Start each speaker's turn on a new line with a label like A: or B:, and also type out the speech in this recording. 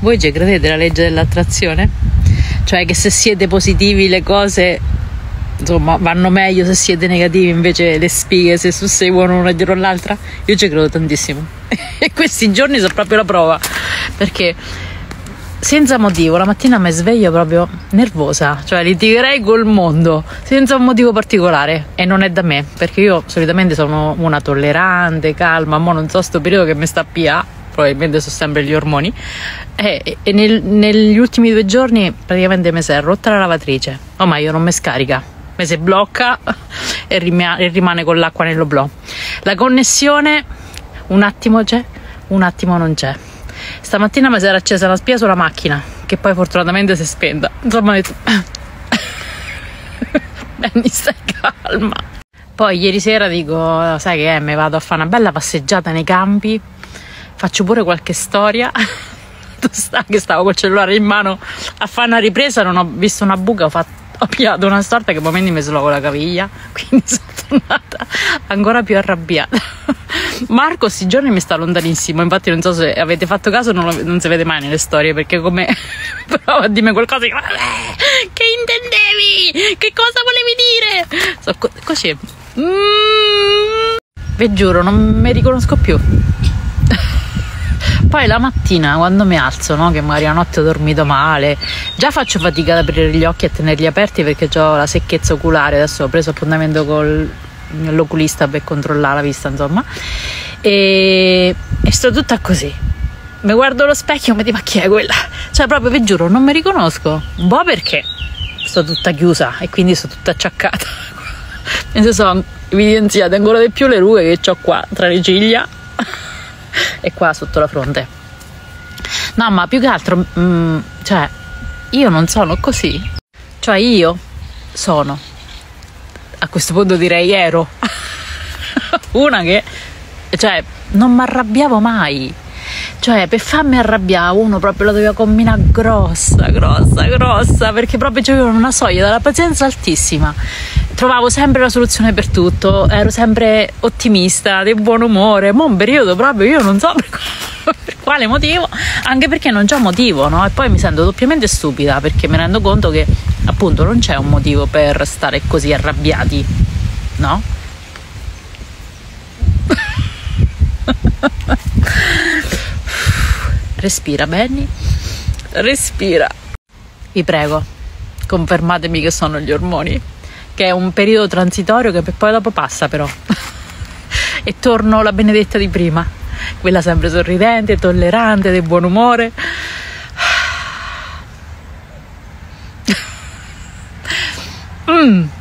A: Voi ci credete alla legge dell'attrazione? Cioè che se siete positivi le cose insomma vanno meglio se siete negativi invece le spighe se susseguono una dietro l'altra? Io ci credo tantissimo. e questi giorni sono proprio la prova. Perché senza motivo la mattina mi sveglio proprio nervosa, cioè litigherei col mondo senza un motivo particolare e non è da me perché io solitamente sono una tollerante, calma, ma non so sto periodo che mi sta a PA, probabilmente sono sempre gli ormoni e, e nel, negli ultimi due giorni praticamente mi si è rotta la lavatrice, oh ma io non mi scarica, mi si blocca e, rimane, e rimane con l'acqua nell'oblò. La connessione un attimo c'è, un attimo non c'è Stamattina mi si era accesa la spia sulla macchina, che poi fortunatamente si è spenta. Insomma, detto... Benny, stai calma. Poi ieri sera dico, sai che è, mi vado a fare una bella passeggiata nei campi, faccio pure qualche storia. che stavo col cellulare in mano a fare una ripresa, non ho visto una buca, ho fatto ho pigliato una storta che momenti mi slogo la caviglia, quindi sono tornata ancora più arrabbiata. Marco sti giorni mi sta lontanissimo, infatti non so se avete fatto caso, non, lo, non si vede mai nelle storie, perché come prova a dirmi qualcosa che, che intendevi, che cosa volevi dire? So, così. Mm, vi giuro, non mi riconosco più. Poi la mattina quando mi alzo, no, che magari la notte ho dormito male, già faccio fatica ad aprire gli occhi e tenerli aperti perché ho la secchezza oculare, adesso ho preso appuntamento con l'oculista per controllare la vista, insomma. E, e sto tutta così. Mi guardo allo specchio e mi dico ma chi è quella? Cioè proprio vi giuro, non mi riconosco. Un po' perché sto tutta chiusa e quindi sto tutta acciaccata. Si sono evidenziate ancora di più le rughe che ho qua tra le ciglia e qua sotto la fronte. No, ma più che altro, mm, cioè, io non sono così. Cioè, io sono, a questo punto direi ero, una che, cioè, non mi arrabbiavo mai. Cioè, per farmi arrabbiare uno proprio lo doveva combinare grossa, grossa, grossa, perché proprio c'avevo una soglia della pazienza altissima trovavo sempre la soluzione per tutto, ero sempre ottimista, di buon umore, ma un periodo proprio io non so per, quale motivo, anche perché non c'è motivo, no? E poi mi sento doppiamente stupida perché mi rendo conto che appunto non c'è un motivo per stare così arrabbiati, no? Respira, Benny. Respira. Vi prego, confermatemi che sono gli ormoni che è un periodo transitorio che poi dopo passa però. e torno la benedetta di prima, quella sempre sorridente, tollerante, di buon umore. mm.